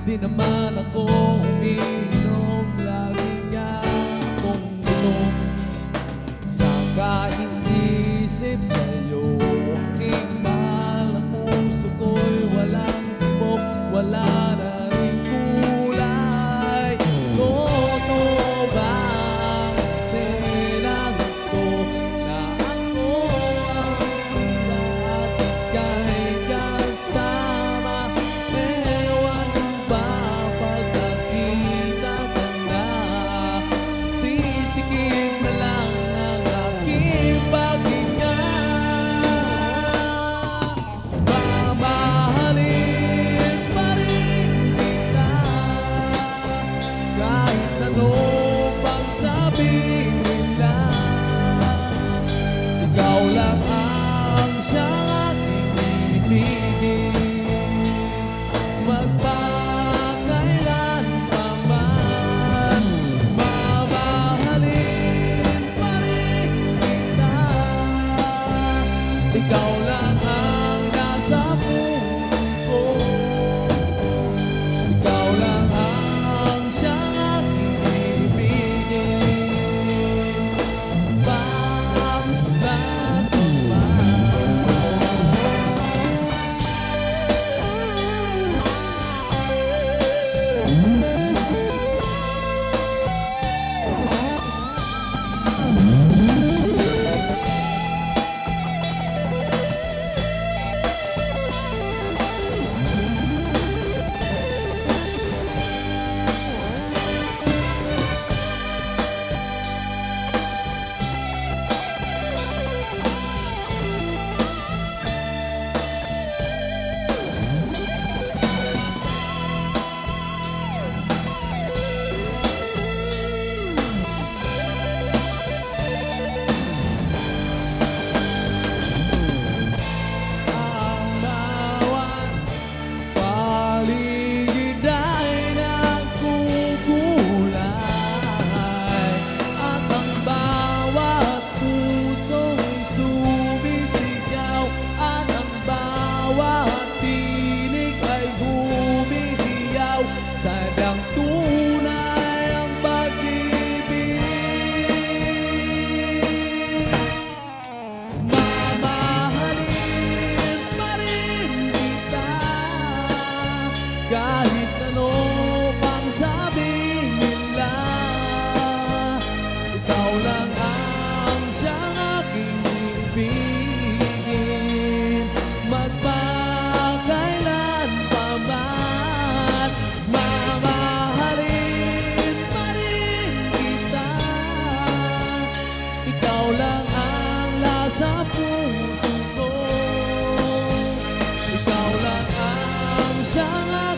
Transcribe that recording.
Di naman ako Ikaw lang ang nasa 相爱